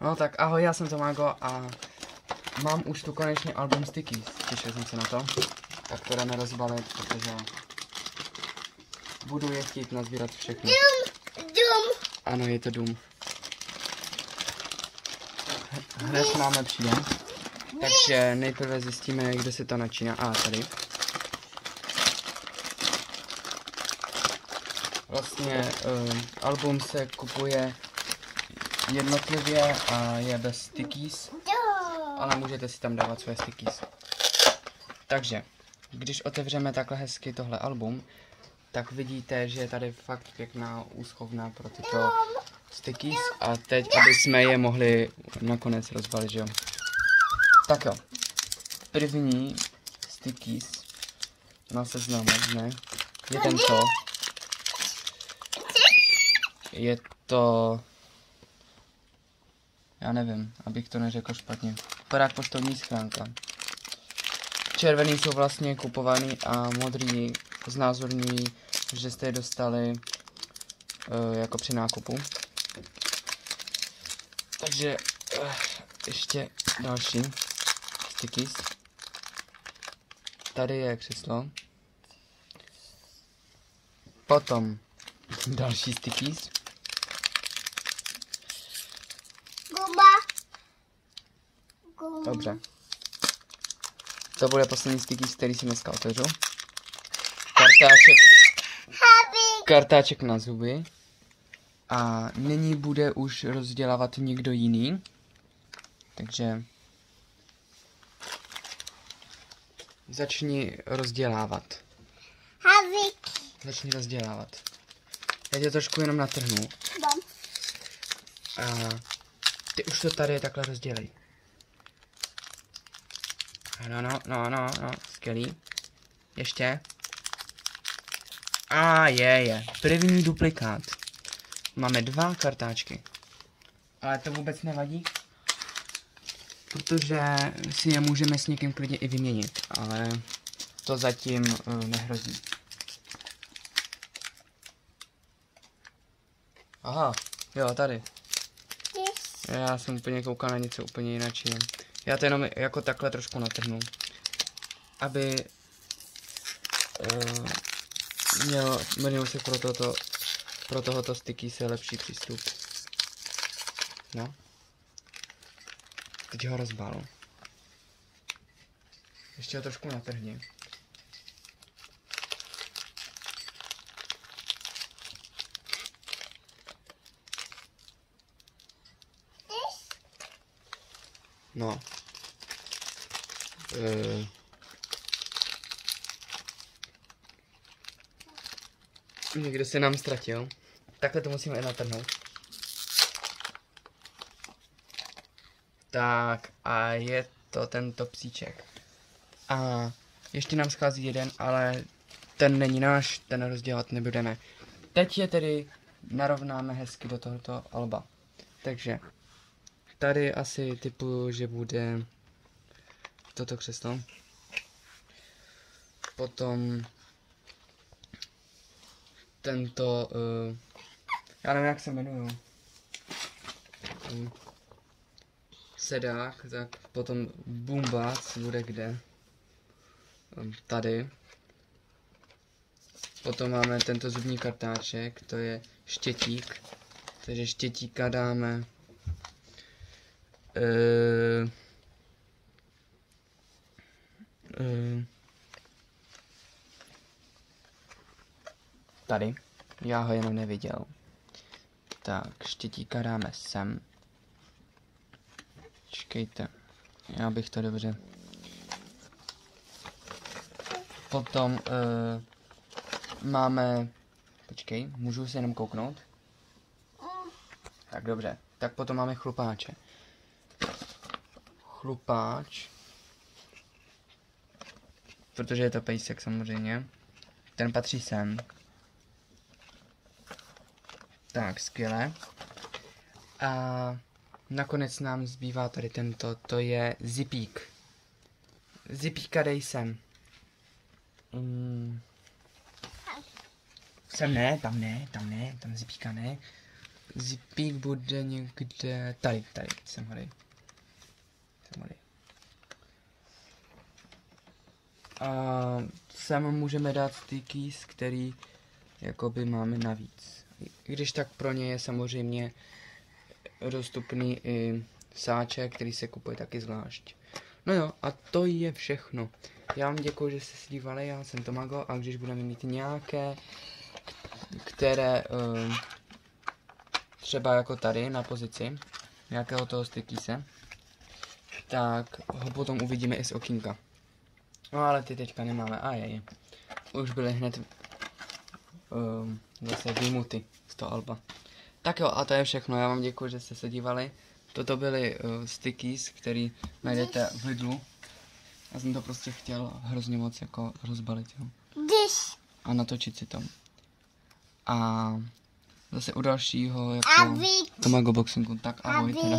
No tak ahoj, já jsem Tomágo a mám už tu konečně album Sticky. Těšil jsem se na to. Tak to jdeme rozbalit, protože budu je chtít nazbírat všechny. Dům. Ano, je to dům. Hned máme příjem. Takže nejprve zjistíme, kde se to načíná. A, tady. Vlastně uh, album se kupuje jednotlivě a je bez stickies, ale můžete si tam dávat svoje stickies. Takže, když otevřeme takhle hezky tohle album, tak vidíte, že je tady fakt pěkná úschovna pro tyto stickies a teď, aby jsme je mohli nakonec rozbalit, že jo. Tak jo, první stickies na seznamu, ne, je tento. Je to, já nevím, abych to neřekl špatně, Parák poštovní schránka. Červený jsou vlastně kupovaný a modrý znázorňují, že jste je dostali uh, jako při nákupu. Takže uh, ještě další stickies. Tady je křeslo. Potom další stickies. Dobře. To bude poslední stickies, který si dneska otevřu. Kartáček, kartáček na zuby. A nyní bude už rozdělávat někdo jiný. Takže začni rozdělávat. Happy. Začni rozdělávat. Já tě trošku jenom natrhnu. A ty už to tady takhle rozdělej. No, no, no, no, no, skvělý. Ještě. A je, je. První duplikát. Máme dva kartáčky. Ale to vůbec nevadí. Protože si je můžeme s někým klidně i vyměnit. Ale to zatím uh, nehrozí. Aha, jo, tady. Já jsem úplně koukal na něco úplně jinak. Já to jenom jako takhle trošku natrhnu. Aby uh, měl, měl se pro toto, pro tohoto sticky se lepší přístup. No. Teď ho rozbalu. Ještě ho trošku natrhni. No. Uh. Někde se nám ztratil. Takhle to musíme natrhnout. Tak a je to tento psíček. A ještě nám schází jeden, ale ten není náš, ten rozdělat nebudeme. Teď je tedy narovnáme hezky do tohoto alba. Takže Tady asi typu, že bude toto křeslo. Potom tento, uh, já nevím, jak se jmenuju. Um, sedák, tak potom bumbac bude kde? Um, tady. Potom máme tento zubní kartáček, to je štětík. Takže štětíka dáme tady. Já ho jenom neviděl. Tak, štětíka dáme sem. Čekejte. Já bych to dobře. Potom uh, máme... Počkej, můžu se jenom kouknout? Tak dobře. Tak potom máme chlupáče chlupáč. Protože je to pejsek samozřejmě. Ten patří sem. Tak, skvěle. A nakonec nám zbývá tady tento, to je zipík. Zipíka dej sem. Mm. Sem ne, tam ne, tam ne, tam zipíka ne. zipík bude někde, tady, tady, jsem tady. Jsem tady. A sem můžeme dát ty keys, který jakoby máme navíc. Když tak pro ně je samozřejmě dostupný i sáček, který se kupuje taky zvlášť. No jo, a to je všechno. Já vám děkuji, že jste se dívali, já jsem Tomago a když budeme mít nějaké, které uh, třeba jako tady na pozici, nějakého toho stykíse, tak ho potom uvidíme i z okýnka. No ale ty teďka nemáme, a je. Už byly hned um, zase vymuty z toho alba. Tak jo, a to je všechno. Já vám děkuji, že jste se dívali. Toto byly uh, stickies, který najdete v Lidlu. Já jsem to prostě chtěl hrozně moc jako rozbalit, jo. A natočit si to. A zase u dalšího jako. Tomago Boxingu. Tak ahoj teda.